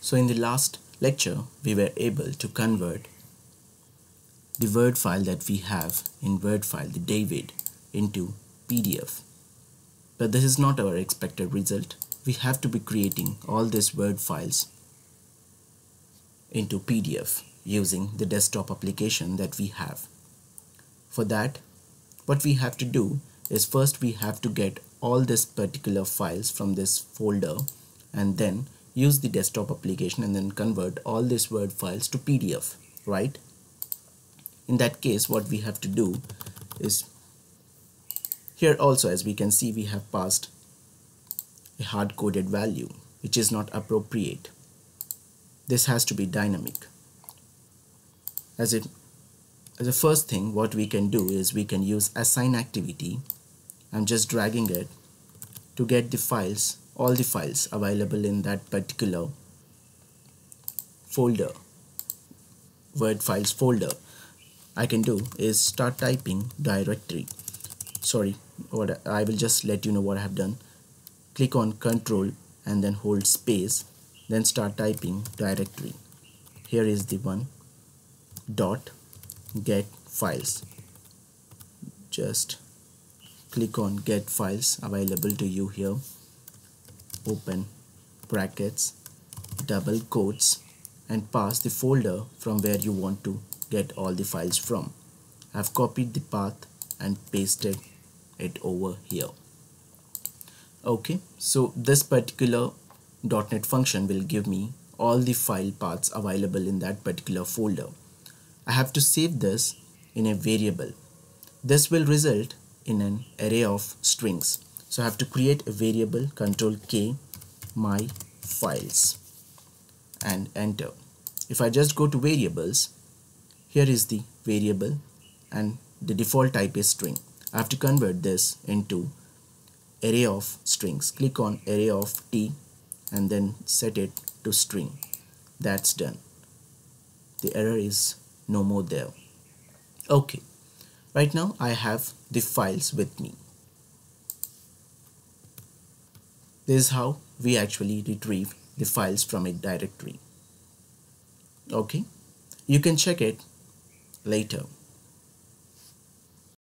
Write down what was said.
So in the last lecture, we were able to convert the Word file that we have in Word file, the David, into PDF. But this is not our expected result. We have to be creating all these Word files into PDF using the desktop application that we have. For that, what we have to do is first we have to get all these particular files from this folder and then use the desktop application and then convert all these word files to PDF right? In that case what we have to do is here also as we can see we have passed a hard-coded value which is not appropriate. This has to be dynamic. As it as first thing what we can do is we can use assign activity. I'm just dragging it to get the files all the files available in that particular folder word files folder I can do is start typing directory. Sorry what I will just let you know what I have done. Click on control and then hold space then start typing directory. Here is the one dot get files. Just click on get files available to you here open brackets double quotes and pass the folder from where you want to get all the files from. I've copied the path and pasted it over here. Okay so this particular .NET function will give me all the file paths available in that particular folder. I have to save this in a variable. This will result in an array of strings so I have to create a variable control K my files and enter. If I just go to variables here is the variable and the default type is string. I have to convert this into array of strings. Click on array of t and then set it to string. That's done. The error is no more there. Okay. Right now I have the files with me This is how we actually retrieve the files from a directory. Okay, you can check it later.